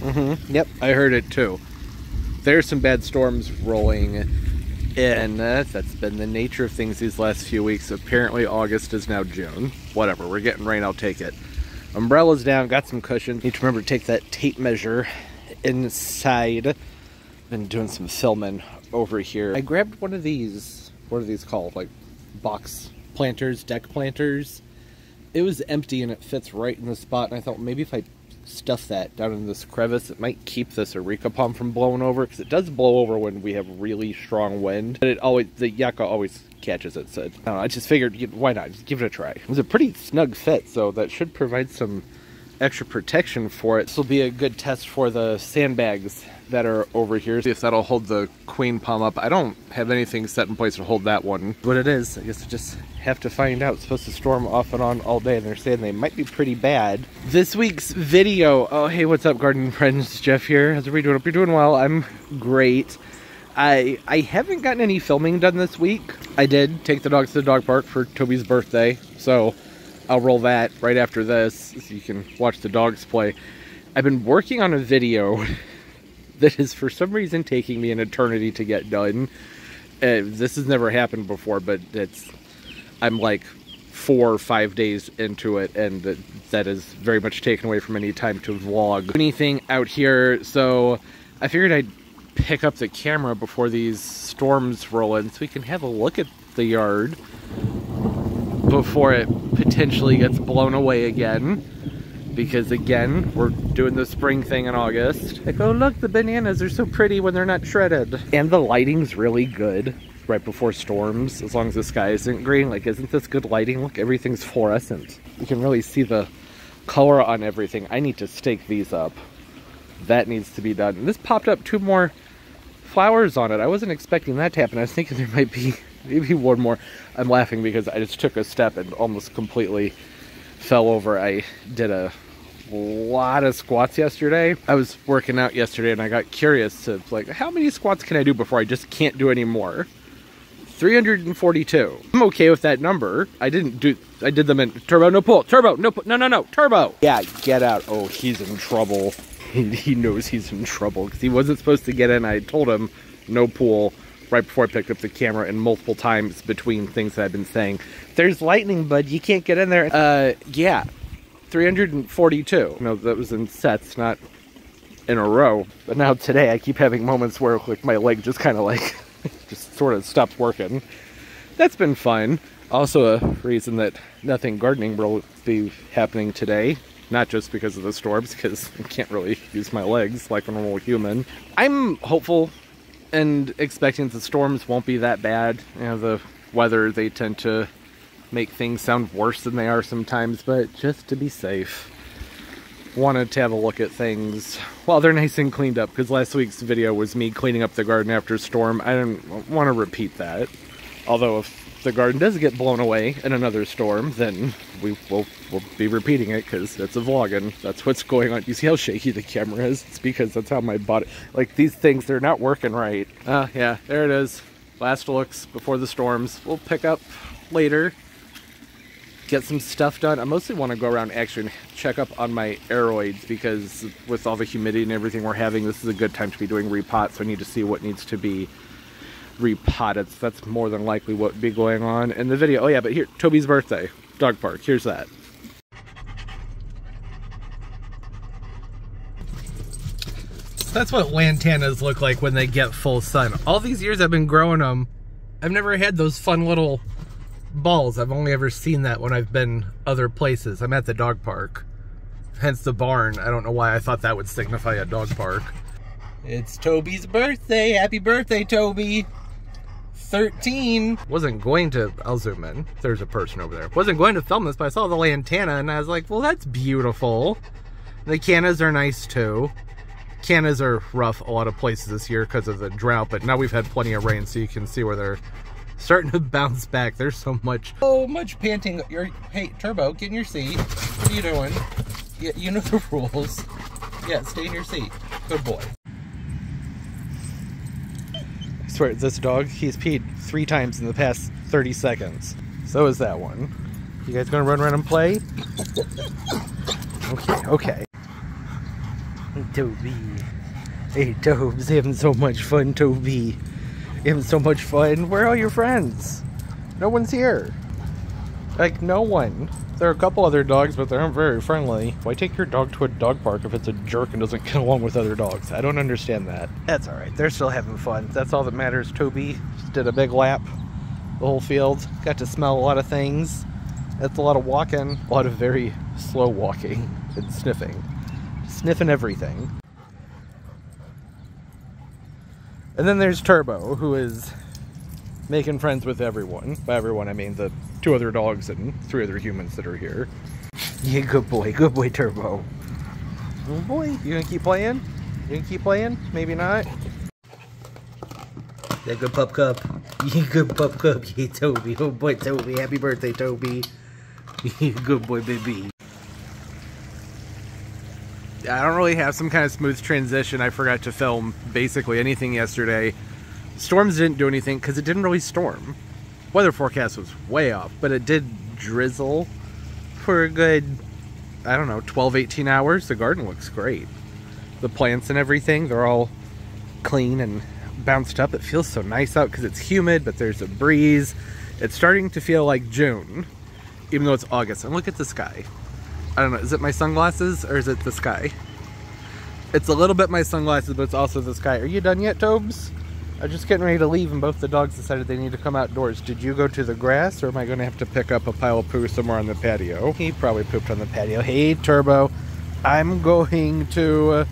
Mm-hmm. Yep, I heard it too. There's some bad storms rolling in. Uh, that's been the nature of things these last few weeks. Apparently, August is now June. Whatever, we're getting rain, I'll take it. Umbrella's down, got some cushion. Need to remember to take that tape measure inside. Been doing some filming over here. I grabbed one of these, what are these called? Like box planters, deck planters. It was empty and it fits right in the spot, and I thought maybe if I stuff that down in this crevice, it might keep this Areca palm from blowing over, because it does blow over when we have really strong wind. But it always, the Yucca always catches it, so I, know, I just figured, why not, just give it a try. It was a pretty snug fit, so that should provide some extra protection for it. This will be a good test for the sandbags that are over here. See if that'll hold the queen palm up. I don't have anything set in place to hold that one. What it is, I guess I just have to find out. It's supposed to storm off and on all day and they're saying they might be pretty bad. This week's video, oh hey, what's up garden friends? Jeff here. How's everybody doing? Hope you're doing well. I'm great. I I haven't gotten any filming done this week. I did take the dogs to the dog park for Toby's birthday, so I'll roll that right after this so you can watch the dogs play. I've been working on a video that is for some reason taking me an eternity to get done. Uh, this has never happened before, but it's I'm like four or five days into it, and that, is very much taken away from any time to vlog anything out here. So I figured I'd pick up the camera before these storms roll in, so we can have a look at the yard before it potentially gets blown away again because again, we're doing the spring thing in August. Like, oh look, the bananas are so pretty when they're not shredded. And the lighting's really good right before storms, as long as the sky isn't green. Like, isn't this good lighting? Look, everything's fluorescent. You can really see the color on everything. I need to stake these up. That needs to be done. And this popped up two more flowers on it. I wasn't expecting that to happen. I was thinking there might be maybe one more. I'm laughing because I just took a step and almost completely fell over. I did a lot of squats yesterday. I was working out yesterday and I got curious to like, how many squats can I do before I just can't do any more? 342. I'm okay with that number. I didn't do, I did them in turbo, no pull, turbo, no, no, no, no, turbo. Yeah, get out. Oh, he's in trouble. He, knows he's in trouble because he wasn't supposed to get in. I told him no pool right before I picked up the camera and multiple times between things that I've been saying. There's lightning, bud. You can't get in there. Uh, yeah, 342. No, that was in sets, not in a row. But now today I keep having moments where like my leg just kind of like just sort of stops working. That's been fun. Also a reason that nothing gardening will be happening today. Not just because of the storms, because I can't really use my legs like a normal human. I'm hopeful and expecting the storms won't be that bad. You know, the weather, they tend to make things sound worse than they are sometimes, but just to be safe, wanted to have a look at things while they're nice and cleaned up, because last week's video was me cleaning up the garden after a storm. I didn't want to repeat that. Although if the garden does get blown away in another storm, then we will we'll be repeating it because it's a vlog and that's what's going on. You see how shaky the camera is? It's because that's how my body, like these things, they're not working right. Ah, uh, yeah, there it is. Last looks before the storms. We'll pick up later get some stuff done. I mostly want to go around actually and check up on my aroids because with all the humidity and everything we're having, this is a good time to be doing repots. So I need to see what needs to be repotted. So that's more than likely what would be going on in the video. Oh yeah, but here, Toby's birthday, dog park. Here's that. That's what lantanas look like when they get full sun. All these years I've been growing them, I've never had those fun little balls. I've only ever seen that when I've been other places. I'm at the dog park. Hence the barn. I don't know why I thought that would signify a dog park. It's Toby's birthday. Happy birthday, Toby. 13. Wasn't going to, I'll zoom in. There's a person over there. Wasn't going to film this, but I saw the lantana and I was like, well, that's beautiful. The cannas are nice too. Cannas are rough a lot of places this year because of the drought, but now we've had plenty of rain, so you can see where they're starting to bounce back. There's so much, so much panting. You're, hey, Turbo, get in your seat. What are you doing? You, you know the rules. Yeah, stay in your seat. Good boy. I swear, this dog, he's peed three times in the past 30 seconds. So is that one. You guys gonna run around and play? Okay, okay. Toby. Hey, Tobes, having so much fun, Toby. Having so much fun. Where are all your friends? No one's here. Like, no one. There are a couple other dogs, but they aren't very friendly. Why take your dog to a dog park if it's a jerk and doesn't get along with other dogs? I don't understand that. That's alright. They're still having fun. That's all that matters, Toby. Just did a big lap. The whole field. Got to smell a lot of things. That's a lot of walking. A lot of very slow walking and sniffing. Sniffing everything. And then there's Turbo, who is making friends with everyone. By everyone, I mean the two other dogs and three other humans that are here. Yeah, good boy, good boy, Turbo. Oh boy, you gonna keep playing? You gonna keep playing? Maybe not. Yeah, good pup cup. Yeah, good pup cup. Yeah, Toby. Oh boy, Toby. Happy birthday, Toby. Yeah, good boy, baby. I don't really have some kind of smooth transition. I forgot to film basically anything yesterday. Storms didn't do anything because it didn't really storm. Weather forecast was way off, but it did drizzle for a good, I don't know, 12, 18 hours. The garden looks great. The plants and everything, they're all clean and bounced up. It feels so nice out because it's humid, but there's a breeze. It's starting to feel like June, even though it's August. And look at the sky. I don't know, is it my sunglasses or is it the sky? It's a little bit my sunglasses, but it's also the sky. Are you done yet, Tobes? I'm just getting ready to leave and both the dogs decided they need to come outdoors. Did you go to the grass or am I going to have to pick up a pile of poo somewhere on the patio? He probably pooped on the patio. Hey, Turbo, I'm going to uh,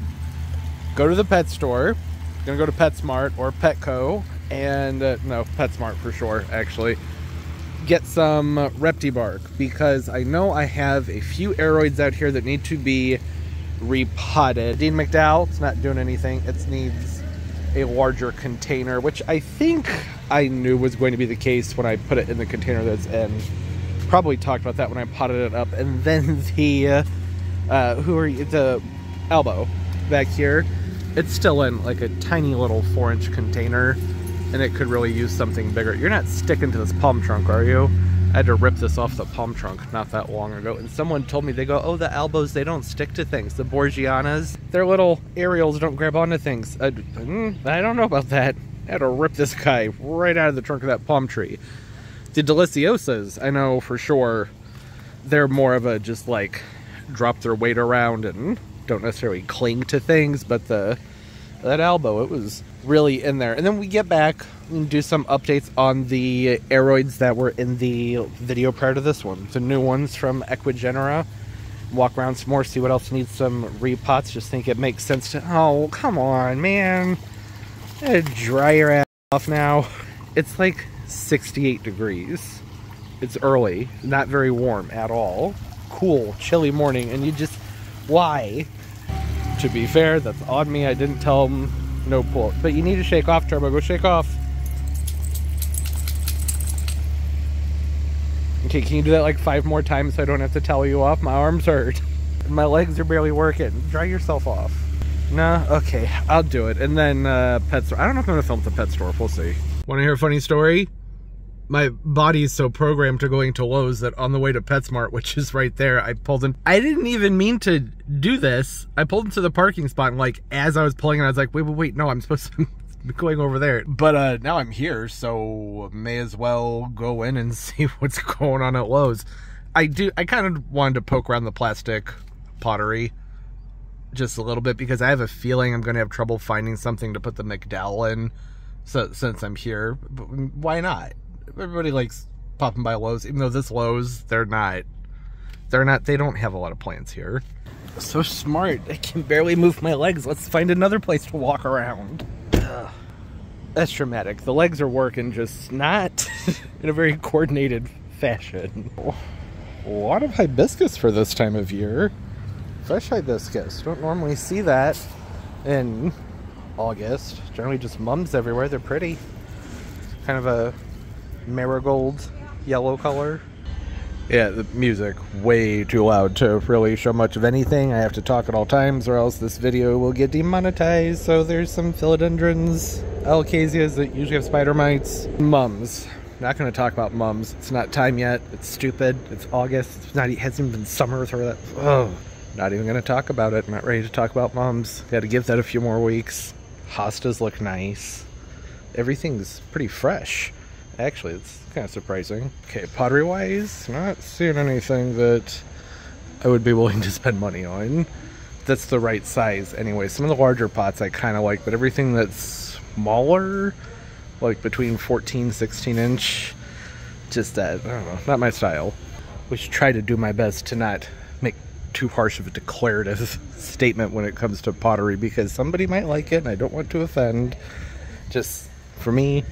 go to the pet store. Gonna go to PetSmart or Petco and, uh, no, PetSmart for sure, actually. Get some Reptibark because I know I have a few aroids out here that need to be repotted. Dean McDowell, it's not doing anything. It needs a larger container, which I think I knew was going to be the case when I put it in the container that's in. Probably talked about that when I potted it up. And then the, uh, uh, who are you, the albo back here, it's still in like a tiny little four inch container and it could really use something bigger. You're not sticking to this palm trunk, are you? I had to rip this off the palm trunk not that long ago, and someone told me, they go, oh, the albos, they don't stick to things. The Borsigianas, their little aerials don't grab onto things. I, mm, I don't know about that. I had to rip this guy right out of the trunk of that palm tree. The Deliciosas, I know for sure, they're more of a just like drop their weight around and don't necessarily cling to things, but the that albo, it was really in there. And then we get back and do some updates on the aroids that were in the video prior to this one. The new ones from Ecuagenera. Walk around some more, see what else needs some repots. Just think it makes sense to. Oh, come on, man. Dry your ass off now. It's like 68 degrees. It's early, not very warm at all. Cool, chilly morning, and you just. Why? To be fair, that's on me. I didn't tell them no pull. But you need to shake off, Turbo. Go shake off. Okay, can you do that like five more times so I don't have to tell you off? My arms hurt. My legs are barely working. Dry yourself off. Nah, okay, I'll do it. And then uh, pet store. I don't know if I'm gonna film at the pet store. We'll see. Want to hear a funny story? My body is so programmed to going to Lowe's that on the way to PetSmart, which is right there, I pulled in. I didn't even mean to do this. I pulled into the parking spot and like as I was pulling in, I was like, wait, wait, wait, no, I'm supposed to be going over there. But uh now I'm here, so may as well go in and see what's going on at Lowe's. I do I kind of wanted to poke around the plastic pottery just a little bit because I have a feeling I'm going to have trouble finding something to put the McDowell in so since I'm here. But why not? Everybody likes popping by Lowe's, even though this Lowe's, they're not, they're not, they don't have a lot of plants here. So smart, I can barely move my legs. Let's find another place to walk around. Ugh. That's dramatic. The legs are working, just not in a very coordinated fashion. A lot of hibiscus for this time of year. Fresh hibiscus. Don't normally see that in August. Generally just mums everywhere. They're pretty. Kind of a marigold yellow color. Yeah, the music way too loud to really show much of anything. I have to talk at all times or else this video will get demonetized. So there's some philodendrons, alocasias that usually have spider mites. Mums. Not going to talk about mums. It's not time yet. It's stupid. It's August. It's not. It hasn't even been summer through that. Oh, Not even going to talk about it. I'm not ready to talk about mums. Got to give that a few more weeks. Hostas look nice. Everything's pretty fresh. Actually, it's kind of surprising. Okay, pottery wise, not seeing anything that I would be willing to spend money on. That's the right size anyway. Some of the larger pots I kind of like, but everything that's smaller, like between 14 16 inch, just that, I don't know, not my style. Which try to do my best to not make too harsh of a declarative statement when it comes to pottery because somebody might like it and I don't want to offend. Just for me,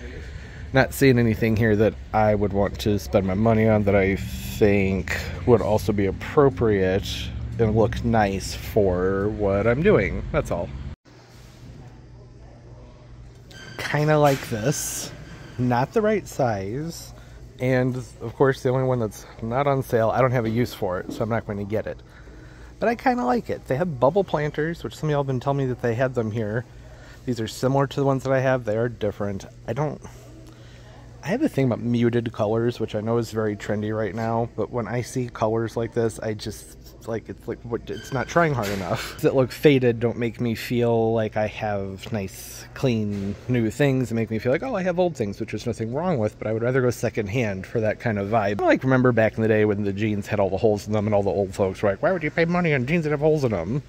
not seeing anything here that I would want to spend my money on that I think would also be appropriate and look nice for what I'm doing. That's all. Kind of like this. Not the right size. And of course, the only one that's not on sale, I don't have a use for it, so I'm not going to get it. But I kind of like it. They have bubble planters, which some of y'all have been telling me that they had them here. These are similar to the ones that I have. They are different. I don't I have a thing about muted colors, which I know is very trendy right now, but when I see colors like this, I just like it's like it's not trying hard enough. That look faded don't make me feel like I have nice, clean, new things. They make me feel like oh, I have old things, which there's nothing wrong with. But I would rather go secondhand for that kind of vibe. I like remember back in the day when the jeans had all the holes in them, and all the old folks were like, "Why would you pay money on jeans that have holes in them?"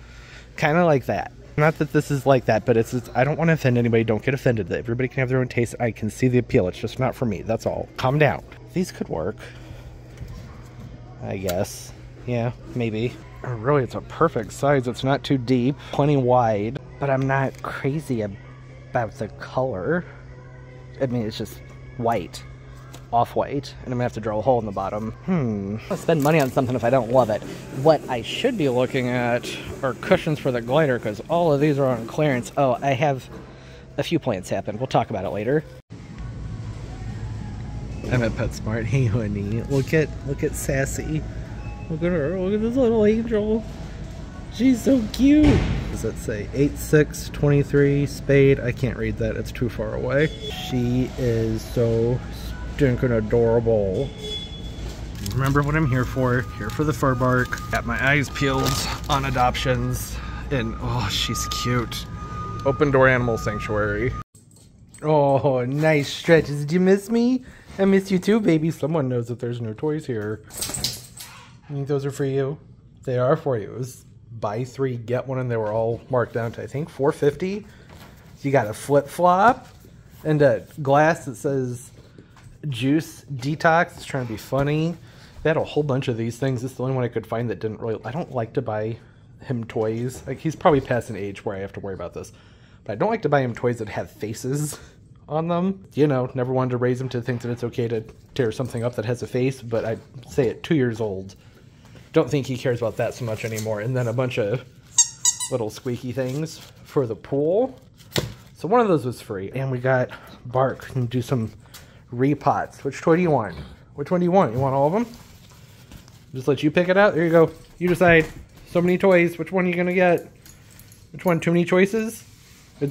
Kind of like that. Not that this is like that, but it's, it's I don't want to offend anybody. Don't get offended. Everybody can have their own taste. I can see the appeal. It's just not for me. That's all. Calm down. These could work. I guess. Yeah, maybe. Or really, it's a perfect size. It's not too deep, plenty wide, but I'm not crazy about the color. I mean, it's just white off-white, and I'm gonna have to drill a hole in the bottom. Hmm, I'll spend money on something if I don't love it. What I should be looking at are cushions for the glider, because all of these are on clearance. Oh, I have a few plans happen. We'll talk about it later. I'm at PetSmart. Hey, honey, look at look at Sassy. Look at her. Look at this little angel. She's so cute. Does it say 8623 spayed? I can't read that. It's too far away. She is so stinking adorable. Remember what I'm here for. Here for the fir bark. Got my eyes peeled on adoptions. And oh, she's cute. Open door animal sanctuary. Oh, nice stretches. Did you miss me? I miss you too, baby. Someone knows that there's no toys here. You think those are for you? They are for you. It was buy three, get one, and they were all marked down to I think 450. So you got a flip flop and a glass that says juice detox. It's trying to be funny. They had a whole bunch of these things. This is the only one I could find that didn't really. I don't like to buy him toys. Like he's probably past an age where I have to worry about this. But I don't like to buy him toys that have faces on them. You know, never wanted to raise him to think that it's okay to tear something up that has a face. But I say at two years old, don't think he cares about that so much anymore. And then a bunch of little squeaky things for the pool. So one of those was free, and we got bark and do some repots. Which toy do you want? Which one do you want? You want all of them? Just let you pick it out. There you go. You decide. So many toys. Which one are you going to get? Which one? Too many choices?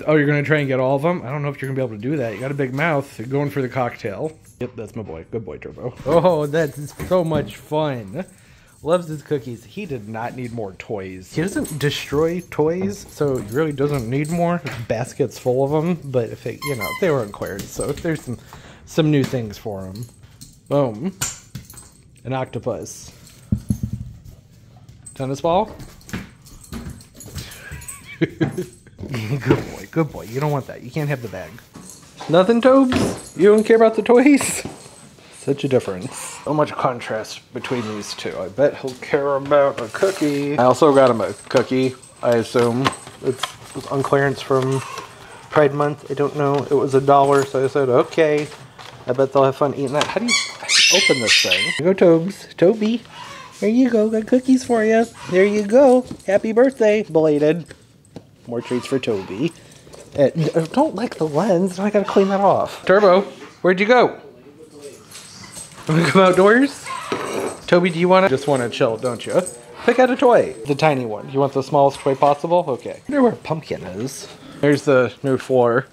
Oh, you're going to try and get all of them? I don't know if you're going to be able to do that. You got a big mouth. You're going for the cocktail. Yep, that's my boy. Good boy, Turbo. Oh, that's so much fun. Loves his cookies. He did not need more toys. He doesn't destroy toys, so he really doesn't need more. Basket's full of them, but if it, you know, they were cleared, so if there's some some new things for him. Boom. An octopus. Tennis ball. good boy, good boy. You don't want that. You can't have the bag. Nothing, Tobes? You don't care about the toys? Such a difference. So much contrast between these two. I bet he'll care about a cookie. I also got him a cookie, I assume. It's, it's on clearance from Pride Month. I don't know. It was a dollar, so I said, okay. I bet they'll have fun eating that. How do you open this thing? Here go Tobes. Toby. There you go. Got cookies for you. There you go. Happy birthday, belated. More treats for Toby. Uh, don't lick the lens. I gotta clean that off. Turbo, where'd you go? Wanna come outdoors? Toby, do you wanna just wanna chill, don't you? Pick out a toy. The tiny one. You want the smallest toy possible? Okay. I wonder where Pumpkin is. There's the new floor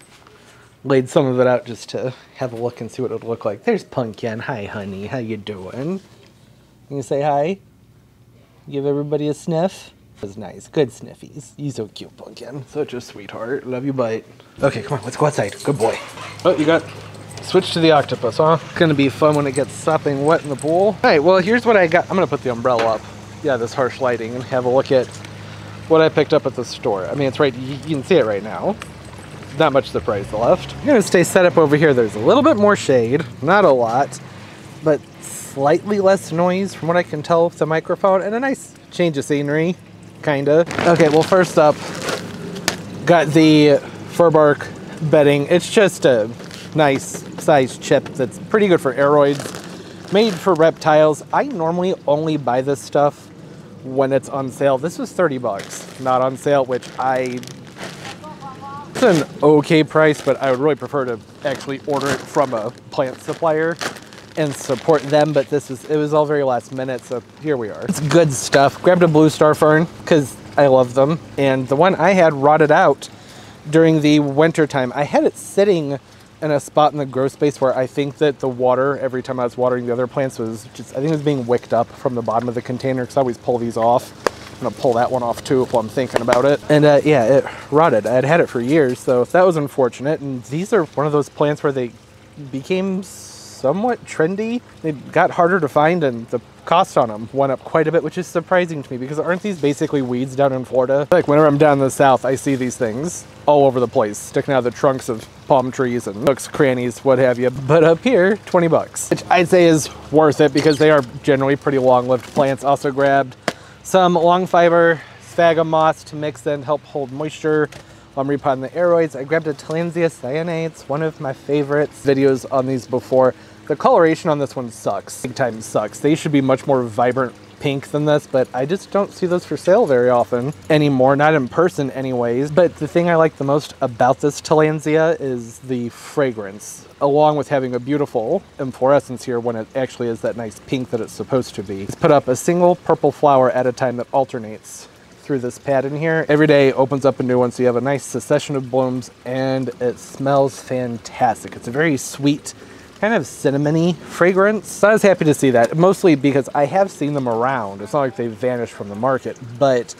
laid some of it out just to have a look and see what it would look like. There's Pumpkin. Hi, honey. How you doing? Can you say hi? Give everybody a sniff? Was nice. Good sniffies. You so cute, pumpkin. Such a sweetheart. Love you, bite. Okay, come on, let's go outside. Good boy. Oh, you got switch to the octopus, huh? It's gonna be fun when it gets sopping wet in the pool. All right, well, here's what I got. I'm gonna put the umbrella up. Yeah, this harsh lighting and have a look at what I picked up at the store. I mean, it's right, you can see it right now. Not much surprise left. I'm gonna stay set up over here. There's a little bit more shade, not a lot, but slightly less noise from what I can tell with the microphone and a nice change of scenery, kinda. Okay, well first up, got the fir bark bedding. It's just a nice size chip that's pretty good for aroids. Made for reptiles. I normally only buy this stuff when it's on sale. This was 30 bucks, not on sale, which I it's an okay price, but I would really prefer to actually order it from a plant supplier and support them. But this is it was all very last minute, so here we are. It's good stuff. Grabbed a blue star fern because I love them, and the one I had rotted out during the winter time. I had it sitting in a spot in the grow space where I think that the water every time I was watering the other plants was just I think it was being wicked up from the bottom of the container because I always pull these off. I'm gonna pull that one off too while I'm thinking about it. And uh, yeah, it rotted. I had had it for years, so that was unfortunate. And these are one of those plants where they became somewhat trendy. They got harder to find, and the cost on them went up quite a bit, which is surprising to me because aren't these basically weeds down in Florida? Like whenever I'm down in the south, I see these things all over the place, sticking out of the trunks of palm trees and nooks, crannies, what have you. But up here, 20 bucks, which I'd say is worth it because they are generally pretty long-lived plants. Also grabbed some long fiber sphagnum moss to mix and help hold moisture while I'm repotting the aroids. I grabbed a Tillandsia cyanea, one of my favorites. Videos on these before. The coloration on this one sucks. Big time sucks. They should be much more vibrant pink than this, but I just don't see those for sale very often anymore, not in person anyways. But the thing I like the most about this Tillandsia is the fragrance, along with having a beautiful inflorescence here when it actually is that nice pink that it's supposed to be. Let's put up a single purple flower at a time that alternates through this pattern here. Every day opens up a new one, so you have a nice succession of blooms, and it smells fantastic. It's a very sweet, kind of cinnamony fragrance. I was happy to see that, mostly because I have seen them around. It's not like they've vanished from the market, but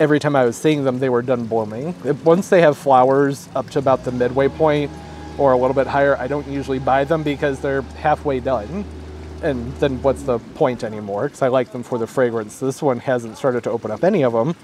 every time I was seeing them, they were done blooming. Once they have flowers up to about the midway point or a little bit higher, I don't usually buy them because they're halfway done. And then what's the point anymore? Because I like them for the fragrance. This one hasn't started to open up any of them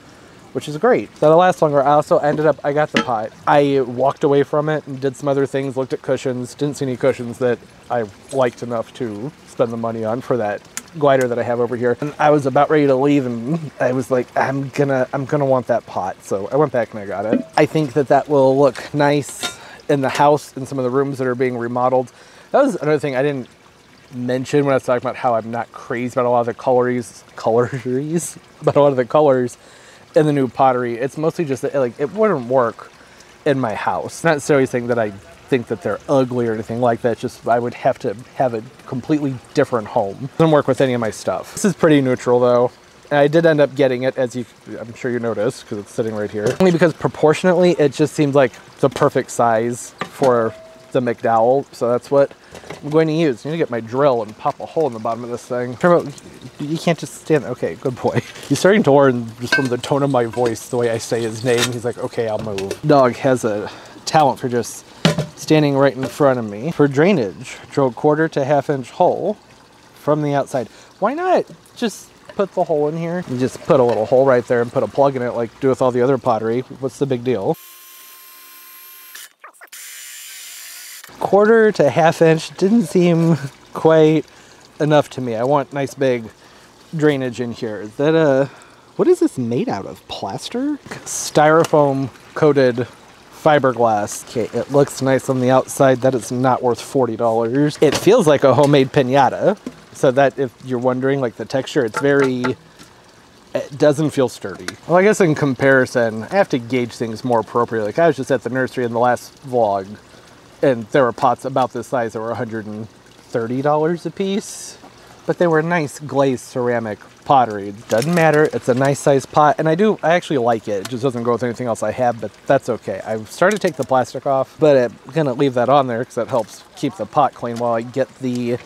which is great. That'll last longer. I also ended up, I got the pot. I walked away from it and did some other things, looked at cushions, didn't see any cushions that I liked enough to spend the money on for that glider that I have over here. And I was about ready to leave and I was like, I'm gonna, I'm gonna want that pot. So I went back and I got it. I think that that will look nice in the house in some of the rooms that are being remodeled. That was another thing I didn't mention when I was talking about how I'm not crazy about a lot of the colors, colors, but a lot of the colors in the new pottery. It's mostly just that like it wouldn't work in my house. Not necessarily saying that I think that they're ugly or anything like that. It's just I would have to have a completely different home. Doesn't work with any of my stuff. This is pretty neutral though. And I did end up getting it, as you, I'm sure you noticed, because it's sitting right here. Only because proportionately, it just seems like the perfect size for the McDowell. So that's what I'm going to use. I need to get my drill and pop a hole in the bottom of this thing. You can't just stand. Okay, good boy. He's starting to learn just from the tone of my voice, the way I say his name. He's like, okay, I'll move. Dog has a talent for just standing right in front of me. For drainage, drill a quarter to half inch hole from the outside. Why not just put the hole in here? You just put a little hole right there and put a plug in it like do with all the other pottery. What's the big deal? Quarter to half inch didn't seem quite enough to me. I want nice big drainage in here. Is that a, what is this made out of? Plaster? Styrofoam coated fiberglass. Okay, it looks nice on the outside. That is not worth $40. It feels like a homemade pinata. So that if you're wondering, like the texture, it's very, it doesn't feel sturdy. Well, I guess in comparison, I have to gauge things more appropriately. Like I was just at the nursery in the last vlog and there were pots about this size that were $130 a piece but they were nice glazed ceramic pottery doesn't matter it's a nice size pot and i do i actually like it it just doesn't go with anything else i have but that's okay i've started to take the plastic off but i'm gonna leave that on there because that helps keep the pot clean while i get the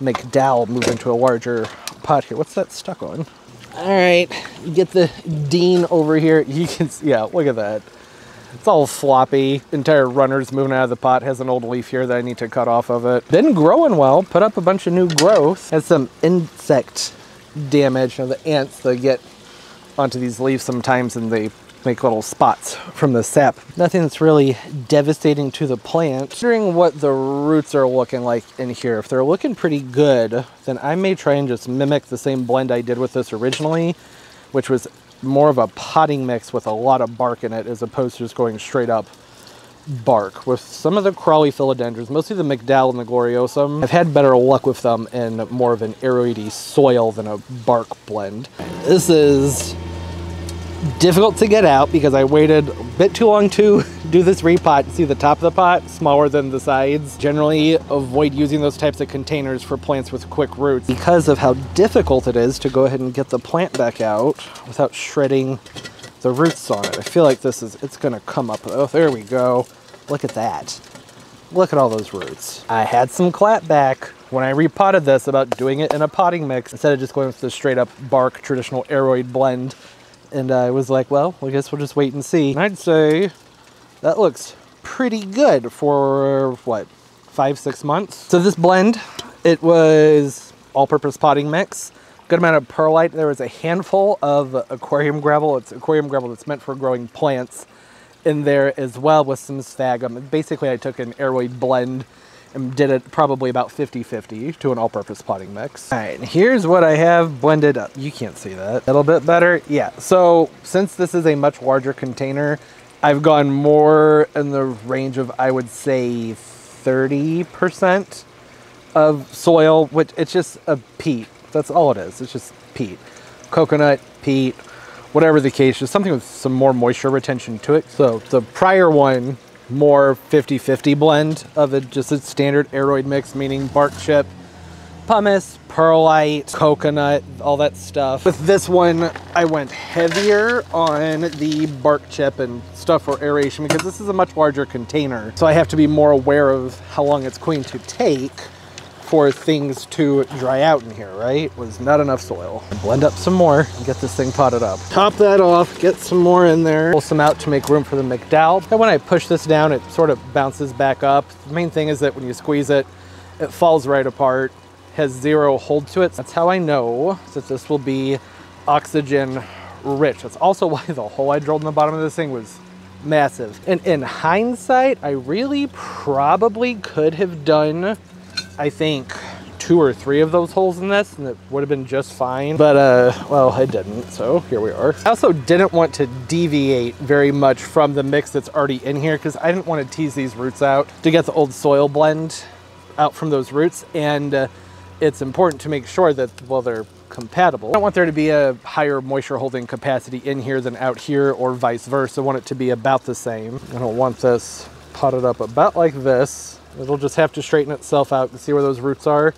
mcdowell moved into a larger pot here what's that stuck on All right, get the Dean over here. You can, yeah, look at that. It's all floppy. Entire runner's moving out of the pot. Has an old leaf here that I need to cut off of it. Been growing well. Put up a bunch of new growth. Has some insect damage. You know, the ants that get onto these leaves sometimes and they make little spots from the sap. Nothing that's really devastating to the plant. Considering what the roots are looking like in here, if they're looking pretty good, then I may try and just mimic the same blend I did with this originally, which was more of a potting mix with a lot of bark in it as opposed to just going straight up bark with some of the crawly philodendrons, mostly the McDowell and the gloriosum. I've had better luck with them in more of an aroidy soil than a bark blend. This is difficult to get out because I waited a bit too long to do this repot. See the top of the pot, smaller than the sides. Generally avoid using those types of containers for plants with quick roots because of how difficult it is to go ahead and get the plant back out without shredding the roots on it. I feel like this is, it's gonna come up. Oh, there we go. Look at that. Look at all those roots. I had some clap back when I repotted this about doing it in a potting mix instead of just going with the straight up bark traditional aroid blend and I was like, well, I guess we'll just wait and see. And I'd say that looks pretty good for what, five, six months. So this blend, it was all-purpose potting mix, good amount of perlite. There was a handful of aquarium gravel. It's aquarium gravel that's meant for growing plants in there as well with some sphagum. Basically, I took an aroid blend and did it probably about 50-50 to an all-purpose potting mix. All right, here's what I have blended up. You can't see that. A little bit better. Yeah, so since this is a much larger container, I've gone more in the range of, I would say, 30% of soil, which it's just a peat. That's all it is. It's just peat. Coconut, peat, whatever the case, just something with some more moisture retention to it. So the prior one more 50-50 blend of it, just a standard aroid mix, meaning bark chip, pumice, perlite, coconut, all that stuff. With this one, I went heavier on the bark chip and stuff for aeration because this is a much larger container. So I have to be more aware of how long it's going to take for things to dry out in here, right? Was not enough soil. Blend up some more and get this thing potted up. Top that off, get some more in there. Pull some out to make room for the McDowell. And when I push this down, it sort of bounces back up. The main thing is that when you squeeze it, it falls right apart, has zero hold to it. That's how I know that this will be oxygen rich. That's also why the hole I drilled in the bottom of this thing was massive. And in hindsight, I really probably could have done I think, two or three of those holes in this and it would have been just fine. But, uh, well, I didn't, so here we are. I also didn't want to deviate very much from the mix that's already in here because I didn't want to tease these roots out to get the old soil blend out from those roots. And uh, it's important to make sure that, well, they're compatible. I don't want there to be a higher moisture holding capacity in here than out here or vice versa. I want it to be about the same. I don't want this potted up about like this It'll just have to straighten itself out to see where those roots are.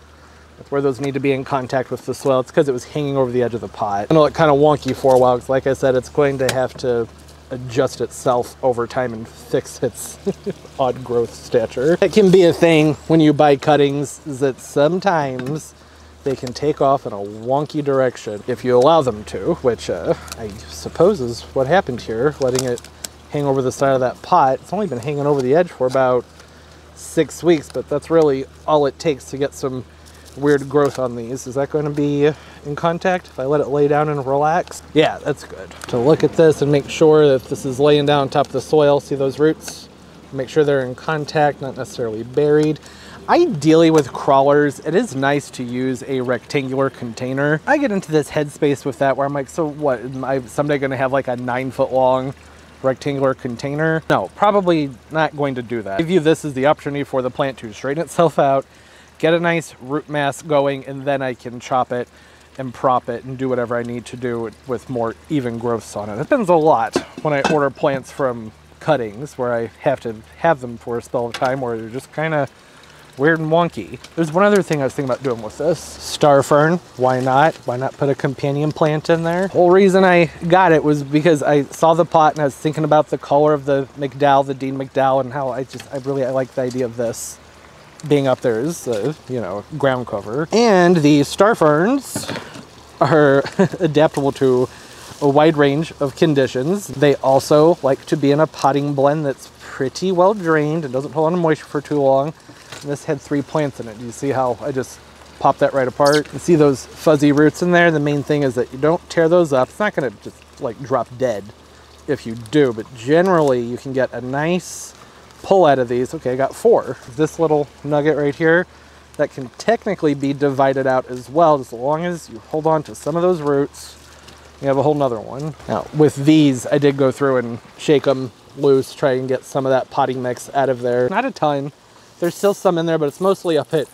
That's where those need to be in contact with the soil. It's because it was hanging over the edge of the pot. It'll look kind of wonky for a while because like I said, it's going to have to adjust itself over time and fix its odd growth stature. It can be a thing when you buy cuttings that sometimes they can take off in a wonky direction if you allow them to, which uh, I suppose is what happened here, letting it hang over the side of that pot. It's only been hanging over the edge for about six weeks, but that's really all it takes to get some weird growth on these. Is that going to be in contact if I let it lay down and relax? Yeah, that's good. To look at this and make sure that this is laying down on top of the soil, see those roots? Make sure they're in contact, not necessarily buried. Ideally with crawlers, it is nice to use a rectangular container. I get into this headspace with that where I'm like, so what, am I someday gonna have like a nine foot long rectangular container. No, probably not going to do that. I view this as the opportunity for the plant to straighten itself out, get a nice root mass going, and then I can chop it and prop it and do whatever I need to do with more even growths on it. It depends a lot when I order plants from cuttings where I have to have them for a spell of time where they're just kind of weird and wonky. There's one other thing I was thinking about doing with this. Star fern, why not? Why not put a companion plant in there? The whole reason I got it was because I saw the pot and I was thinking about the color of the McDowell, the Dean McDowell, and how I just, I really, I like the idea of this being up there is, uh, you know, ground cover. And the star ferns are adaptable to a wide range of conditions. They also like to be in a potting blend that's pretty well drained and doesn't hold on to moisture for too long. And this had three plants in it. Do you see how I just popped that right apart? You see those fuzzy roots in there? The main thing is that you don't tear those up. It's not gonna just like drop dead if you do, but generally you can get a nice pull out of these. Okay, I got four. This little nugget right here that can technically be divided out as well, as long as you hold on to some of those roots. You have a whole nother one. Now, with these, I did go through and shake them loose, try and get some of that potting mix out of there. Not a ton. There's still some in there, but it's mostly up at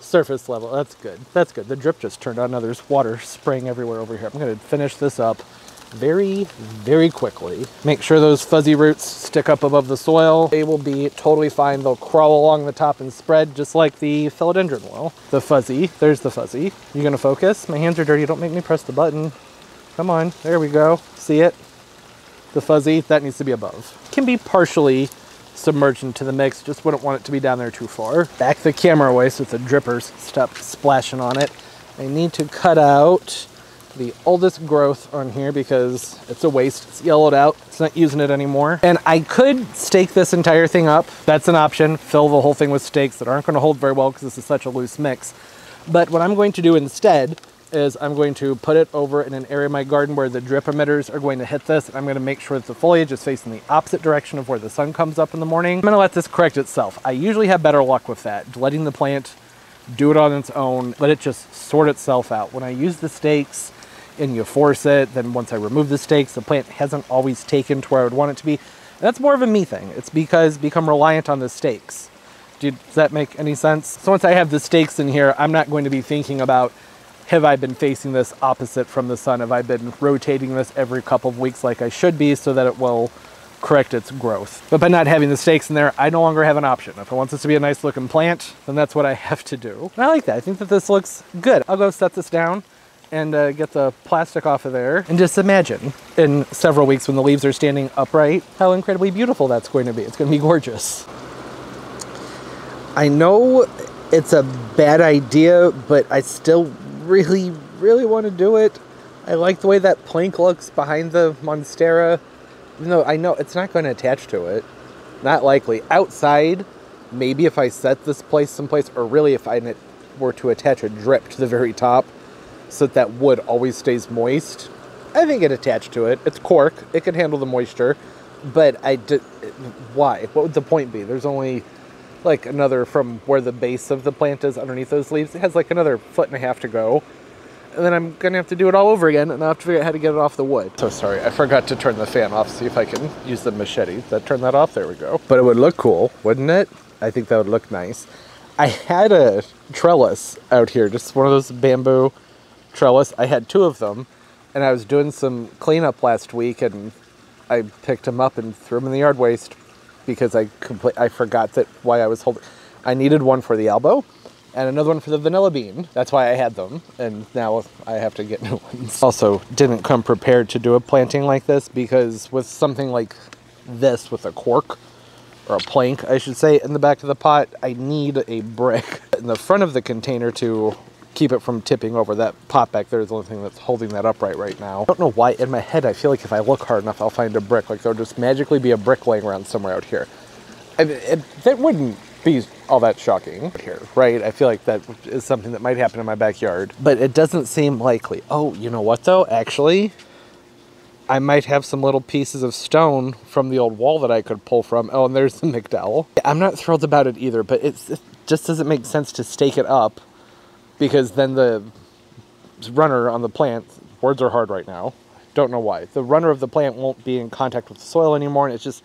surface level. That's good. That's good. The drip just turned on. Now there's water spraying everywhere over here. I'm going to finish this up very, very quickly. Make sure those fuzzy roots stick up above the soil. They will be totally fine. They'll crawl along the top and spread just like the philodendron will. The fuzzy, there's the fuzzy. You gonna focus? My hands are dirty, don't make me press the button. Come on, there we go. See it? The fuzzy, that needs to be above. Can be partially submerged into the mix, just wouldn't want it to be down there too far. Back the camera away so the drippers stop splashing on it. I need to cut out the oldest growth on here because it's a waste. It's yellowed out. It's not using it anymore. And I could stake this entire thing up. That's an option. Fill the whole thing with stakes that aren't going to hold very well because this is such a loose mix. But what I'm going to do instead is I'm going to put it over in an area of my garden where the drip emitters are going to hit this. And I'm going to make sure that the foliage is facing the opposite direction of where the sun comes up in the morning. I'm going to let this correct itself. I usually have better luck with that, letting the plant do it on its own, let it just sort itself out. When I use the stakes, and you force it. Then once I remove the stakes, the plant hasn't always taken to where I would want it to be. And that's more of a me thing. It's because become reliant on the stakes. does that make any sense? So once I have the stakes in here, I'm not going to be thinking about have I been facing this opposite from the sun? Have I been rotating this every couple of weeks like I should be so that it will correct its growth? But by not having the stakes in there, I no longer have an option. If I want this to be a nice looking plant, then that's what I have to do. And I like that. I think that this looks good. I'll go set this down and uh, get the plastic off of there. And just imagine in several weeks when the leaves are standing upright, how incredibly beautiful that's going to be. It's going to be gorgeous. I know it's a bad idea, but I still really, really want to do it. I like the way that plank looks behind the Monstera. No, I know it's not going to attach to it. Not likely. Outside, maybe if I set this place someplace, or really if I were to attach a drip to the very top, so that that wood always stays moist. I think it attached to it. It's cork. It can handle the moisture. But I did. Why? What would the point be? There's only like another from where the base of the plant is underneath those leaves. It has like another foot and a half to go. And then I'm gonna have to do it all over again and I have to figure out how to get it off the wood. So sorry, I forgot to turn the fan off. See if I can use the machete. That turn that off. There we go. But it would look cool, wouldn't it? I think that would look nice. I had a trellis out here, just one of those bamboo trellis. I had two of them, and I was doing some cleanup last week, and I picked them up and threw them in the yard waste because I complete I forgot that why I was holding. I needed one for the albo, and another one for the vanilla bean. That's why I had them, and now I have to get new ones. Also, didn't come prepared to do a planting like this because with something like this, with a cork or a plank, I should say, in the back of the pot, I need a brick in the front of the container to keep it from tipping over. That pot back there is the only thing that's holding that upright right now. I don't know why in my head I feel like if I look hard enough I'll find a brick. Like there'll just magically be a brick laying around somewhere out here. Mean, it, that wouldn't be all that shocking here, right? I feel like that is something that might happen in my backyard, but it doesn't seem likely. Oh, you know what though? Actually, I might have some little pieces of stone from the old wall that I could pull from. Oh, and there's the McDowell. I'm not thrilled about it either, but it just doesn't make sense to stake it up because then the runner on the plant, words are hard right now, don't know why. The runner of the plant won't be in contact with the soil anymore, and it's just,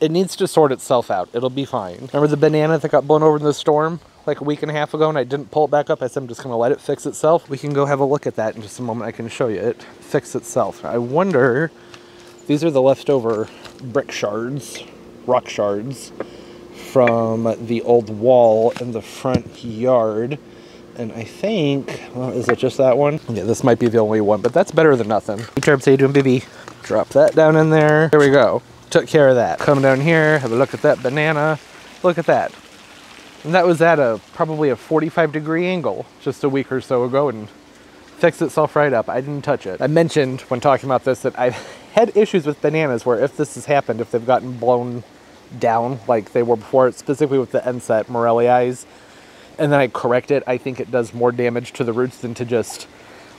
it needs to sort itself out. It'll be fine. Remember the banana that got blown over in the storm like a week and a half ago and I didn't pull it back up? I said I'm just going to let it fix itself. We can go have a look at that in just a moment. I can show you it fix itself. I wonder, these are the leftover brick shards, rock shards from the old wall in the front yard. And I think, well, is it just that one? Yeah, this might be the only one, but that's better than nothing. Hey, Terps, how you doing, baby? Drop that down in there. There we go. Took care of that. Come down here, have a look at that banana. Look at that. And that was at a probably a 45 degree angle just a week or so ago, and fixed itself right up. I didn't touch it. I mentioned when talking about this that I've had issues with bananas where if this has happened, if they've gotten blown down like they were before, specifically with the Enset Maurelii's, and then I correct it, I think it does more damage to the roots than to just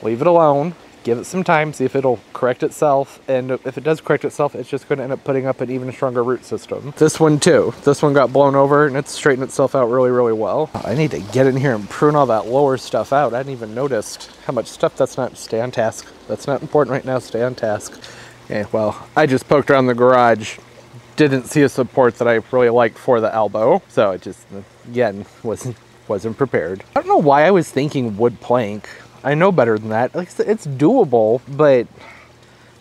leave it alone, give it some time, see if it'll correct itself, and if it does correct itself, it's just going to end up putting up an even stronger root system. This one too. This one got blown over and it's straightened itself out really, really well. I need to get in here and prune all that lower stuff out. I didn't even noticed how much stuff that's not, stay on task. That's not important right now, stay on task. Okay, well, I just poked around the garage, didn't see a support that I really liked for the albo, so it just, again, wasn't wasn't prepared. I don't know why I was thinking wood plank. I know better than that. Like it's doable, but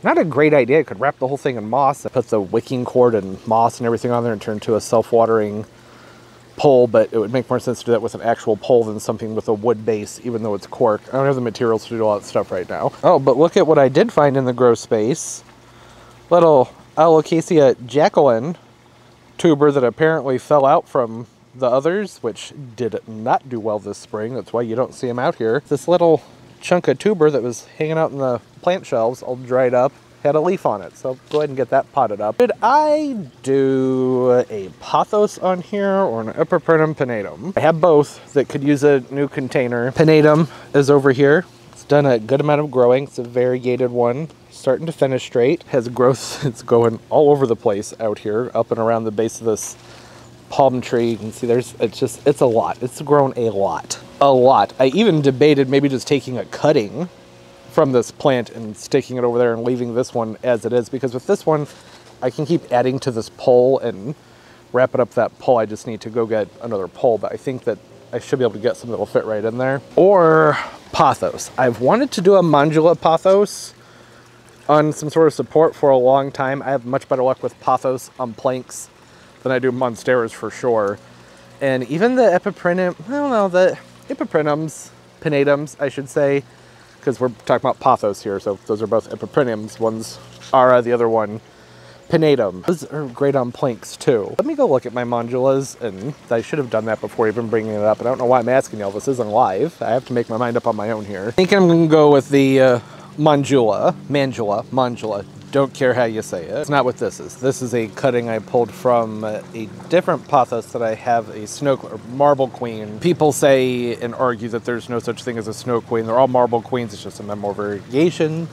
not a great idea. I could wrap the whole thing in moss, put the wicking cord and moss and everything on there and turn to a self-watering pole, but it would make more sense to do that with an actual pole than something with a wood base, even though it's cork. I don't have the materials to do all that stuff right now. Oh, but look at what I did find in the grow space. Little Alocasia Jacklyn tuber that apparently fell out from the others, which did not do well this spring. That's why you don't see them out here. This little chunk of tuber that was hanging out in the plant shelves all dried up had a leaf on it. So go ahead and get that potted up. Did I do a pothos on here or an Epipremnum pinnatum? I have both that could use a new container. Pinnatum is over here. It's done a good amount of growing. It's a variegated one starting to finish straight. Has growth, it's going all over the place out here, up and around the base of this palm tree. You can see there's, it's just, it's a lot. It's grown a lot, a lot. I even debated maybe just taking a cutting from this plant and sticking it over there and leaving this one as it is because with this one, I can keep adding to this pole and wrap it up that pole. I just need to go get another pole, but I think that I should be able to get some that will fit right in there. Or pothos. I've wanted to do a mandula pothos on some sort of support for a long time. I have much better luck with pothos on planks than I do monsteras for sure. And even the epipremnum, I don't know, the epipremnums, pinnatums, I should say, because we're talking about pothos here, so those are both epipremnums. One's aurea, the other one pinnatum. Those are great on planks too. Let me go look at my mandulas, and I should have done that before even bringing it up. I don't know why I'm asking y'all. This isn't live. I have to make my mind up on my own here. I think I'm gonna go with the uh, mandula, mandula, mandula don't care how you say it. It's not what this is. This is a cutting I pulled from a different pothos that I have a snow or marble queen. People say and argue that there's no such thing as a snow queen. They're all marble queens. It's just some more variation,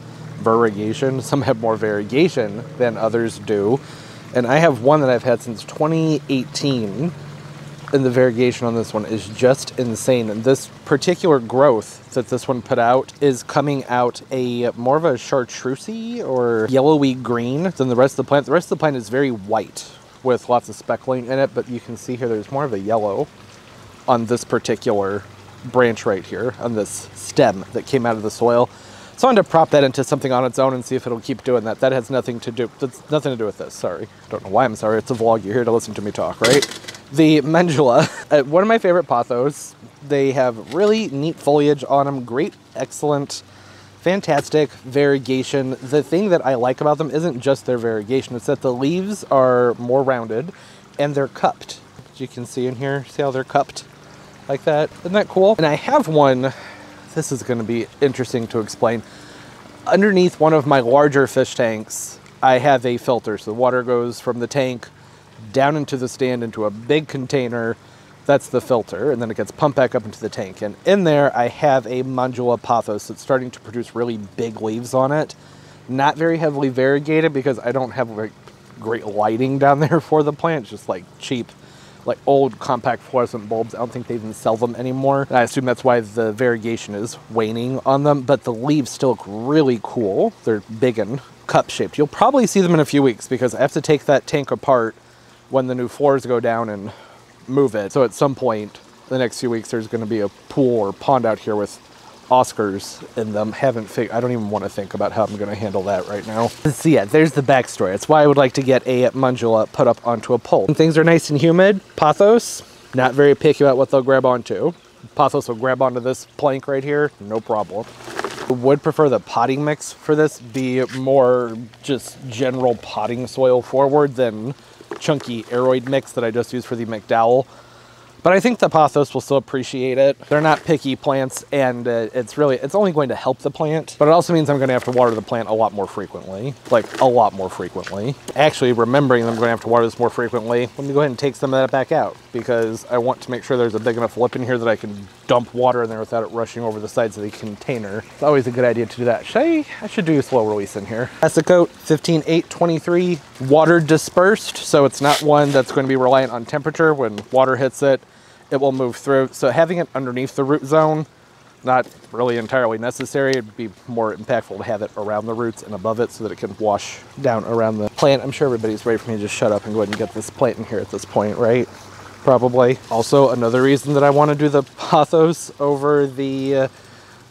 variegation. Some have more variegation than others do. And I have one that I've had since 2018 and the variegation on this one is just insane. And this particular growth that this one put out is coming out a more of a chartreusey or yellowy green than the rest of the plant. The rest of the plant is very white with lots of speckling in it, but you can see here there's more of a yellow on this particular branch right here, on this stem that came out of the soil. So I wanted to prop that into something on its own and see if it'll keep doing that. That has nothing to do, that's nothing to do with this, sorry. Don't know why I'm sorry, it's a vlog, you're here to listen to me talk, right? The Mandula, uh, one of my favorite pothos. They have really neat foliage on them, great, excellent, fantastic variegation. The thing that I like about them isn't just their variegation, it's that the leaves are more rounded and they're cupped. As you can see in here, see how they're cupped like that? Isn't that cool? And I have one, this is gonna be interesting to explain. Underneath one of my larger fish tanks, I have a filter. So the water goes from the tank down into the stand into a big container. That's the filter, and then it gets pumped back up into the tank. And in there, I have a Mandula pothos that's starting to produce really big leaves on it. Not very heavily variegated because I don't have very great lighting down there for the plant. Just like cheap, like old compact fluorescent bulbs. I don't think they even sell them anymore. And I assume that's why the variegation is waning on them, but the leaves still look really cool. They're big and cup shaped. You'll probably see them in a few weeks because I have to take that tank apart when the new floors go down and move it. So at some point, the next few weeks, there's going to be a pool or pond out here with Oscars in them. Haven't figured. I don't even want to think about how I'm going to handle that right now. So yeah, there's the backstory. That's why I would like to get a Mandula put up onto a pole. When things are nice and humid, Pothos, not very picky about what they'll grab onto. Pothos will grab onto this plank right here, no problem. would prefer the potting mix for this be more just general potting soil forward than chunky aroid mix that I just used for the McDowell But I think the pothos will still appreciate it. They're not picky plants and uh, it's really, it's only going to help the plant, but it also means I'm gonna have to water the plant a lot more frequently, like a lot more frequently. Actually, remembering I'm gonna have to water this more frequently, let me go ahead and take some of that back out because I want to make sure there's a big enough lip in here that I can dump water in there without it rushing over the sides of the container. It's always a good idea to do that. Should I, I should do a slow release in here. Acecoat 15823, water dispersed, so it's not one that's going to be reliant on temperature. When water hits it, it will move through. So having it underneath the root zone, not really entirely necessary. It'd be more impactful to have it around the roots and above it so that it can wash down around the plant. I'm sure everybody's ready for me to just shut up and go ahead and get this plant in here at this point, right? Probably. Also, another reason that I want to do the pothos over the uh,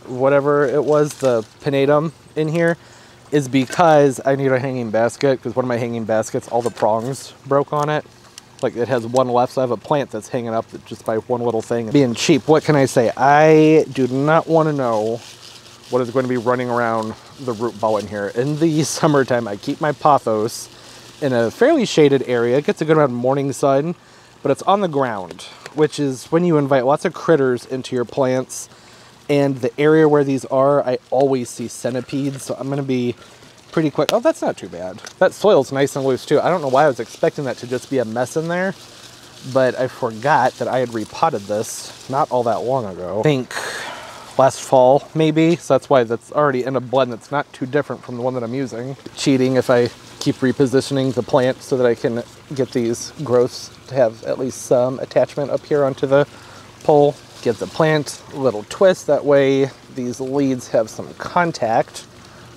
whatever it was, the pinnatum in here, is because I need a hanging basket because one of my hanging baskets, all the prongs broke on it. Like it has one left, so I have a plant that's hanging up just by one little thing. Being cheap, what can I say? I do not want to know what is going to be running around the root ball in here. In the summertime, I keep my pothos in a fairly shaded area. It gets a good amount of morning sun, but it's on the ground, which is when you invite lots of critters into your plants. And the area where these are, I always see centipedes, so I'm to be pretty quick. Oh, that's not too bad. That soil's nice and loose too. I don't know why I was expecting that to just be a mess in there, but I forgot that I had repotted this not all that long ago. I think last fall maybe, so that's why that's already in a blend that's not too different from the one that I'm using. Cheating if I keep repositioning the plant so that I can get these growths to have at least some attachment up here onto the pole. Get the plant a little twist, that way these leads have some contact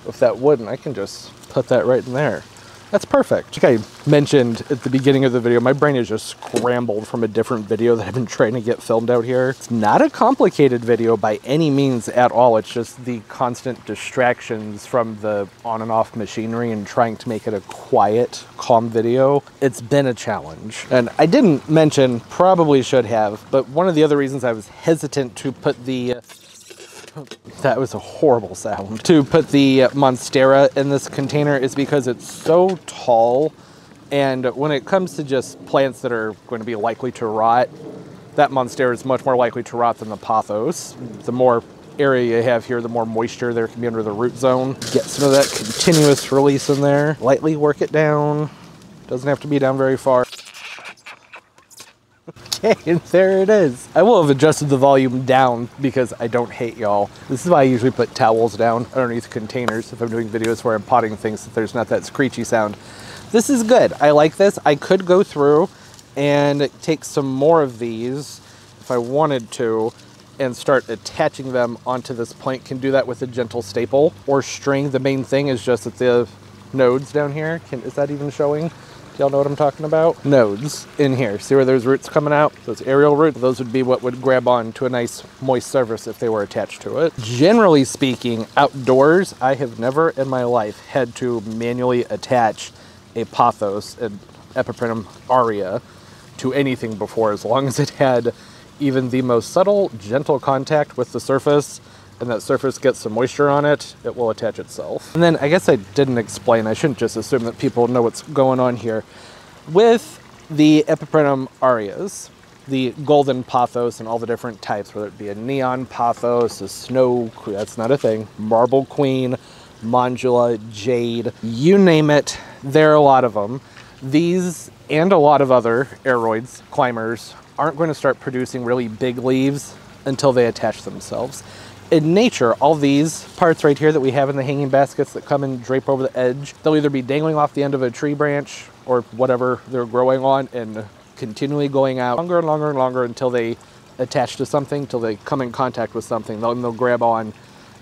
if that wouldn't, I can just put that right in there. That's perfect. Like I mentioned at the beginning of the video, my brain is just scrambled from a different video that I've been trying to get filmed out here. It's not a complicated video by any means at all. It's just the constant distractions from the on and off machinery and trying to make it a quiet, calm video. It's been a challenge. And I didn't mention, probably should have, but one of the other reasons I was hesitant to put the uh, that was a horrible sound. To put the Monstera in this container is because it's so tall and when it comes to just plants that are going to be likely to rot, that Monstera is much more likely to rot than the Pothos. The more area you have here, the more moisture there can be under the root zone. Get some of that continuous release in there. Lightly work it down. Doesn't have to be down very far. Okay, and there it is. I will have adjusted the volume down because I don't hate y'all. This is why I usually put towels down underneath containers if I'm doing videos where I'm potting things so there's not that screechy sound. This is good. I like this. I could go through and take some more of these if I wanted to and start attaching them onto this plank. Can do that with a gentle staple or string. The main thing is just that the nodes down here, can, is that even showing? Y'all know what I'm talking about? Nodes in here. See where there's roots coming out? Those aerial roots, those would be what would grab on to a nice moist surface if they were attached to it. Generally speaking, outdoors, I have never in my life had to manually attach a pothos, an Epipremnum aurea, to anything before, as long as it had even the most subtle, gentle contact with the surface and that surface gets some moisture on it, it will attach itself. And then I guess I didn't explain, I shouldn't just assume that people know what's going on here. With the Epipremnum aureas, the golden pothos and all the different types, whether it be a neon pothos, a snow, that's not a thing, marble queen, mandula, jade, you name it, there are a lot of them. These and a lot of other aroids, climbers, aren't going to start producing really big leaves until they attach themselves in nature, all these parts right here that we have in the hanging baskets that come and drape over the edge, they'll either be dangling off the end of a tree branch or whatever they're growing on and continually going out longer and longer and longer until they attach to something, until they come in contact with something. Then they'll grab on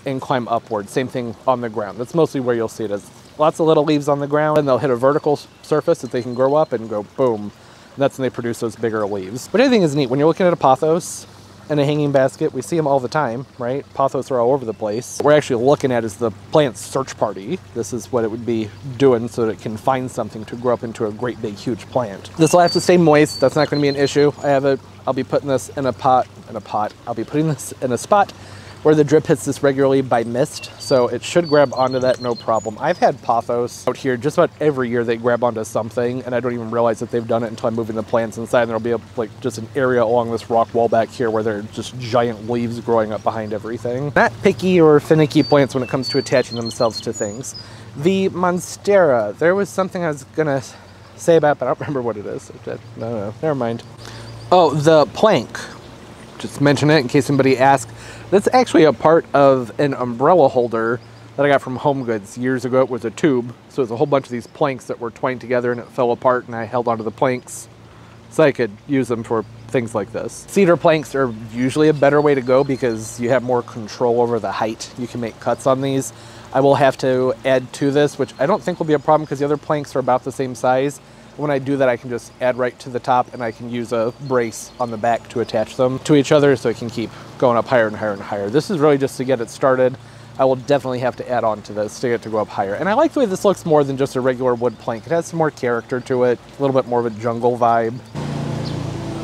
and climb upward. Same thing on the ground. That's mostly where you'll see it as lots of little leaves on the ground and they'll hit a vertical surface that they can grow up and go boom. And that's when they produce those bigger leaves. But anything is neat. When you're looking at a pothos, in a hanging basket. We see them all the time, right? Pothos are all over the place. What we're actually looking at is the plant search party. This is what it would be doing so that it can find something to grow up into a great big huge plant. This will have to stay moist. That's not going to be an issue. I have it. I'll be putting this in a pot, in a pot. I'll be putting this in a spot where the drip hits this regularly by mist, so it should grab onto that no problem. I've had pothos out here just about every year they grab onto something, and I don't even realize that they've done it until I'm moving the plants inside, and there'll be a, like just an area along this rock wall back here where there are just giant leaves growing up behind everything. Not picky or finicky plants when it comes to attaching themselves to things. The Monstera, there was something I was gonna say about, but I don't remember what it is. No, no, never mind. Oh, the plank. Just mention it in case somebody asks. That's actually a part of an umbrella holder that I got from Home Goods years ago. It was a tube, so it was a whole bunch of these planks that were twined together and it fell apart, and I held onto the planks so I could use them for things like this. Cedar planks are usually a better way to go because you have more control over the height. You can make cuts on these. I will have to add to this, which I don't think will be a problem because the other planks are about the same size. When I do that, I can just add right to the top and I can use a brace on the back to attach them to each other so it can keep going up higher and higher and higher. This is really just to get it started. I will definitely have to add on to this to get it to go up higher. And I like the way this looks more than just a regular wood plank. It has some more character to it, a little bit more of a jungle vibe.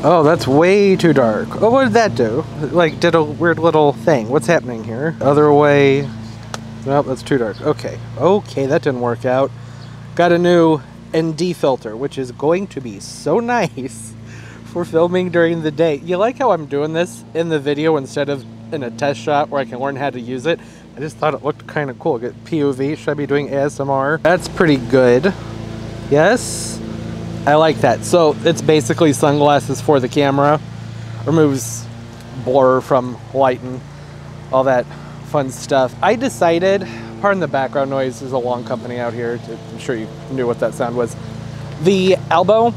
Oh, that's way too dark. Oh, what did that do? Like, did a weird little thing. What's happening here? Other way. Nope, that's too dark. Okay. Okay, that didn't work out. Got a new ND filter, which is going to be so nice for filming during the day. You like how I'm doing this in the video instead of in a test shot where I can learn how to use it? I just thought it looked kind of cool. Get POV, should I be doing ASMR? That's pretty good. Yes, I like that. So it's basically sunglasses for the camera. Removes blur from light and all that fun stuff. I decided Pardon the background noise. There's a long company out here. I'm sure you knew what that sound was. The albo,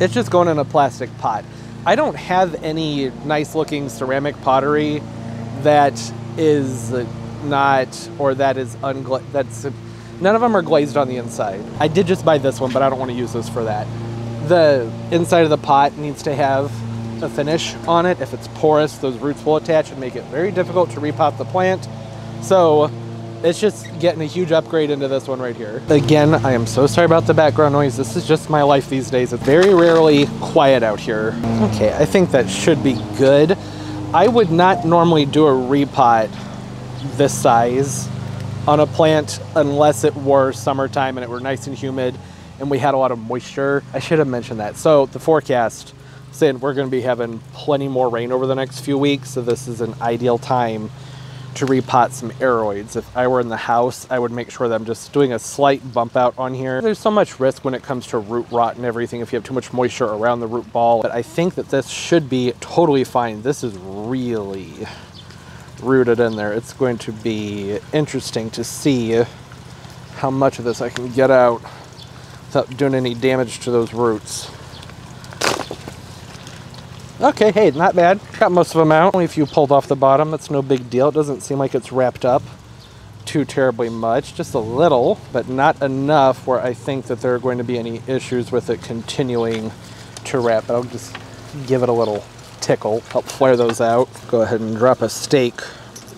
it's just going in a plastic pot. I don't have any nice looking ceramic pottery that is not, or that is unglazed. That's none of them are glazed on the inside. I did just buy this one, but I don't want to use this for that. The inside of the pot needs to have a finish on it. If it's porous, those roots will attach and make it very difficult to repot the plant. So it's just getting a huge upgrade into this one right here. Again, I am so sorry about the background noise. This is just my life these days. It's very rarely quiet out here. Okay, I think that should be good. I would not normally do a repot this size on a plant unless it were summertime and it were nice and humid and we had a lot of moisture. I should have mentioned that. So the forecast saying we're going to be having plenty more rain over the next few weeks, so this is an ideal time to repot some aroids. If I were in the house, I would make sure that I'm just doing a slight bump out on here. There's so much risk when it comes to root rot and everything if you have too much moisture around the root ball, but I think that this should be totally fine. This is really rooted in there. It's going to be interesting to see how much of this I can get out without doing any damage to those roots. Okay, hey, not bad. Got most of them out. Only a few pulled off the bottom. That's no big deal. It doesn't seem like it's wrapped up too terribly much. Just a little, but not enough where I think that there are going to be any issues with it continuing to wrap. I'll just give it a little tickle, help flare those out. Go ahead and drop a stake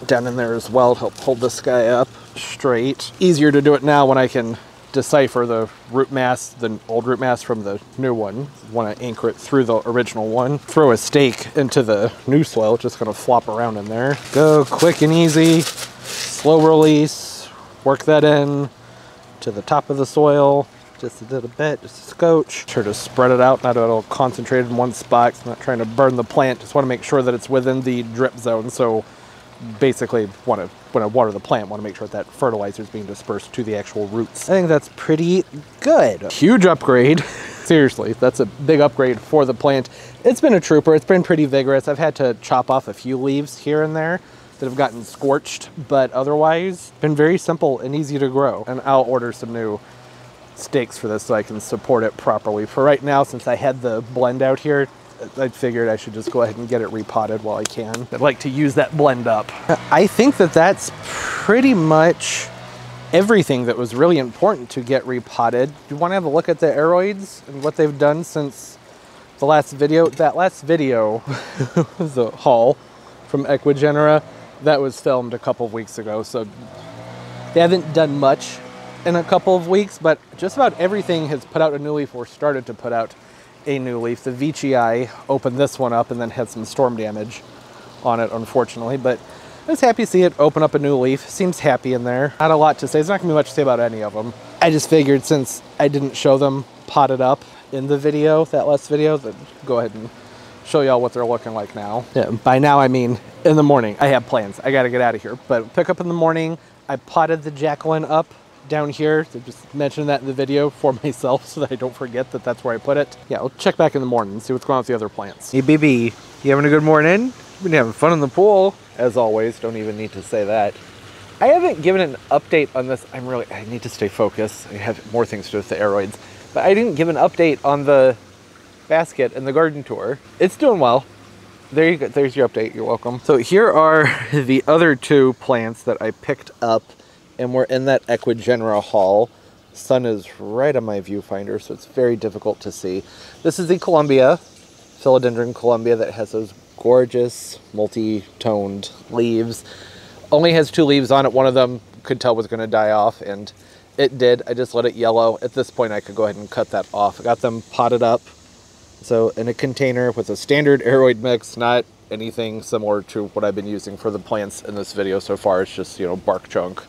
down in there as well help hold this guy up straight. Easier to do it now when I can decipher the root mass, the old root mass from the new one. Want to anchor it through the original one. Throw a stake into the new soil, just gonna flop around in there. Go quick and easy, slow release, work that in to the top of the soil, just a little bit, just a scotch. Sure to spread it out, not at all concentrated in one spot. I'm not trying to burn the plant, just want to make sure that it's within the drip zone. So basically want to when I water the plant, want to make sure that, that fertilizer is being dispersed to the actual roots. I think that's pretty good. Huge upgrade. Seriously, that's a big upgrade for the plant. It's been a trooper. It's been pretty vigorous. I've had to chop off a few leaves here and there that have gotten scorched, but otherwise been very simple and easy to grow. And I'll order some new stakes for this so I can support it properly. For right now, since I had the blend out here, I figured I should just go ahead and get it repotted while I can. I'd like to use that blend up. I think that that's pretty much everything that was really important to get repotted. You want to have a look at the aroids and what they've done since the last video. That last video was a haul from Ecuagenera that was filmed a couple of weeks ago. So they haven't done much in a couple of weeks, but just about everything has put out a new leaf or started to put out a new leaf. The Veitchii opened this one up and then had some storm damage on it, unfortunately. But I was happy to see it open up a new leaf. Seems happy in there. Not a lot to say. There's not gonna be much to say about any of them. I just figured since I didn't show them potted up in the video, that last video, that go ahead and show y'all what they're looking like now. Yeah, by now I mean in the morning. I have plans. I gotta get out of here. But pick up in the morning. I potted the Jacklyn up down here. So just mention that in the video for myself so that I don't forget that that's where I put it. Yeah, I'll check back in the morning and see what's going on with the other plants. Hey, BB, you having a good morning? Been having fun in the pool. As always, don't even need to say that. I haven't given an update on this. I'm really, I need to stay focused. I have more things to do with the aroids. But I didn't give an update on the basket and the garden tour. It's doing well. There you go. There's your update. You're welcome. So here are the other two plants that I picked up and we're in that Ecuagenera hall. Sun is right on my viewfinder, so it's very difficult to see. This is the Columbia, Philodendron Columbia, that has those gorgeous multi-toned leaves. Only has two leaves on it. One of them could tell was going to die off, and it did. I just let it yellow. At this point, I could go ahead and cut that off. I got them potted up. So in a container with a standard aroid mix, not anything similar to what I've been using for the plants in this video so far. It's just, you know, bark chunk,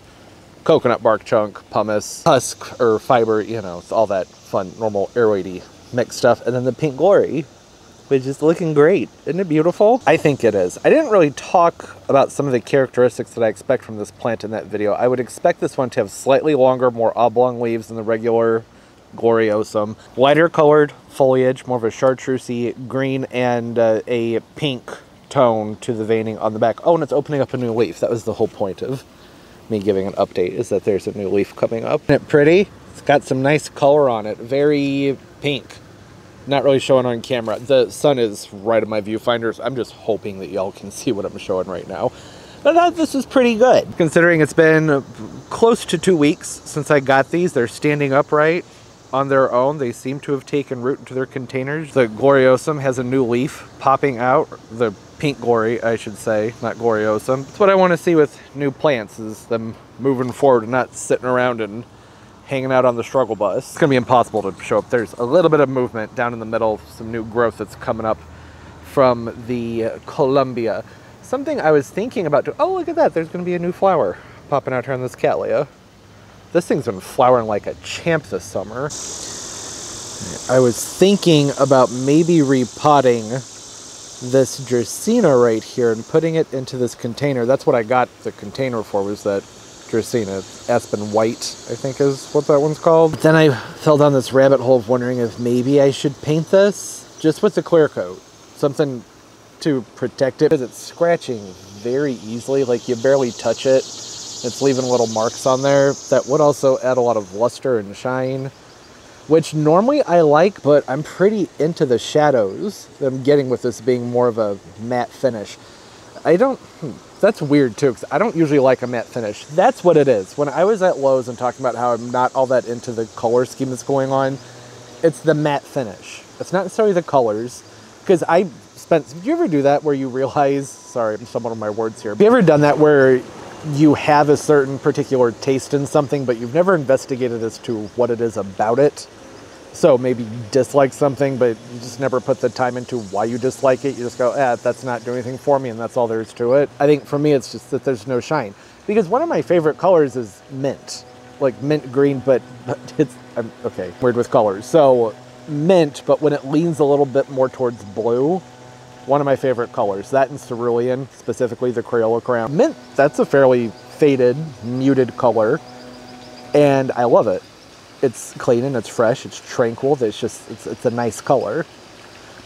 coconut bark chunk, pumice, husk or fiber, you know, all that fun, normal aroidy mixed stuff. And then the pink glory, which is looking great. Isn't it beautiful? I think it is. I didn't really talk about some of the characteristics that I expect from this plant in that video. I would expect this one to have slightly longer, more oblong leaves than the regular gloriosum. Lighter colored foliage, more of a chartreusey green and uh, a pink tone to the veining on the back. Oh, and it's opening up a new leaf. That was the whole point of me giving an update, is that there's a new leaf coming up. Isn't it pretty? It's got some nice color on it. Very pink. Not really showing on camera. The sun is right in my viewfinders. I'm just hoping that y'all can see what I'm showing right now. But I thought this is pretty good. Considering it's been close to two weeks since I got these. They're standing upright on their own. They seem to have taken root into their containers. The gloriosum has a new leaf popping out. The pink glory, I should say, not gloriosum. That's what I want to see with new plants, is them moving forward and not sitting around and hanging out on the struggle bus. It's to be impossible to show up. There's a little bit of movement down in the middle, some new growth that's coming up from the Columbia. Something I was thinking about, to, oh, look at that. There's going to be a new flower popping out here on this Cattleya. This thing's been flowering like a champ this summer. I was thinking about maybe repotting this Dracaena right here and putting it into this container. That's what I got the container for was that Dracaena. Aspen White, I think is what that one's called. But then I fell down this rabbit hole of wondering if maybe I should paint this just with the clear coat. Something to protect it because it's scratching very easily. Like you barely touch it. It's leaving little marks on there that would also add a lot of luster and shine which normally I like, but I'm pretty into the shadows that I'm getting with this being more of a matte finish. I don't, hmm, that's weird too, because I don't usually like a matte finish. That's what it is. When I was at Lowe's and talking about how I'm not all that into the color scheme that's going on, it's the matte finish. It's not necessarily the colors, because I spent, did you ever do that where you realize, sorry, I'm stumbling on my words here. Have you ever done that where you have a certain particular taste in something, but you've never investigated as to what it is about it. So maybe you dislike something, but you just never put the time into why you dislike it. You just go, eh, that's not doing anything for me, and that's all there is to it. I think for me, it's just that there's no shine. Because one of my favorite colors is mint, like mint green, but, but it's, I'm, okay, weird with colors. So mint, but when it leans a little bit more towards blue, one of my favorite colors. That and cerulean, specifically the Crayola crayon. Mint, that's a fairly faded, muted color, and I love it. It's clean and it's fresh, it's tranquil, it's just, it's, it's a nice color.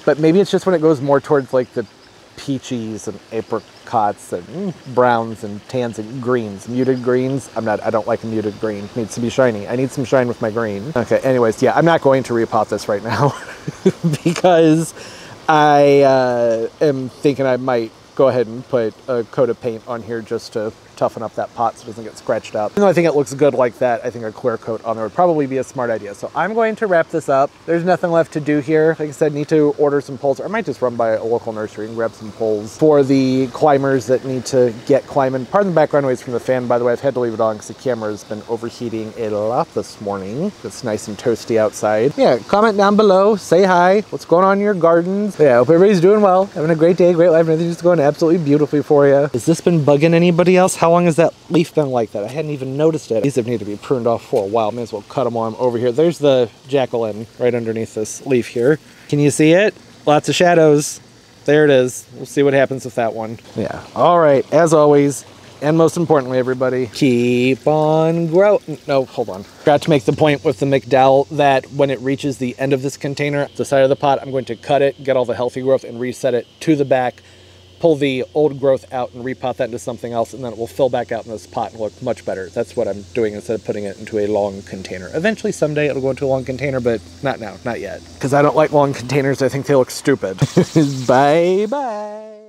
But maybe it's just when it goes more towards like the peaches and apricots and browns and tans and greens. Muted greens, I'm not, I don't like a muted green. It needs to be shiny. I need some shine with my green. Okay, anyways, yeah, I'm not going to repot this right now because I uh, am thinking I might go ahead and put a coat of paint on here just to toughen up that pot so it doesn't get scratched up. Even though I think it looks good like that, I think a clear coat on there would probably be a smart idea. So I'm going to wrap this up. There's nothing left to do here. Like I said, need to order some poles. Or I might just run by a local nursery and grab some poles for the climbers that need to get climbing. Pardon the background noise from the fan, by the way. I've had to leave it on because the camera has been overheating a lot this morning. It's nice and toasty outside. Yeah, comment down below. Say hi. What's going on in your gardens? Yeah, hope everybody's doing well. Having a great day, great life, and everything's going absolutely beautifully for you. Has this been bugging anybody else? How long has that leaf been like that? I hadn't even noticed it. These have need to be pruned off for a while. May as well cut them while I'm over here. There's the Jacklyn right underneath this leaf here. Can you see it? Lots of shadows. There it is. We'll see what happens with that one. Yeah. All right. As always, and most importantly, everybody, keep on growing. No, hold on. Forgot to make the point with the McDowell that when it reaches the end of this container, the side of the pot, I'm going to cut it, get all the healthy growth, and reset it to the back pull the old growth out and repot that into something else, and then it will fill back out in this pot and look much better. That's what I'm doing instead of putting it into a long container. Eventually, someday it'll go into a long container, but not now, not yet. Because I don't like long containers. I think they look stupid. bye bye.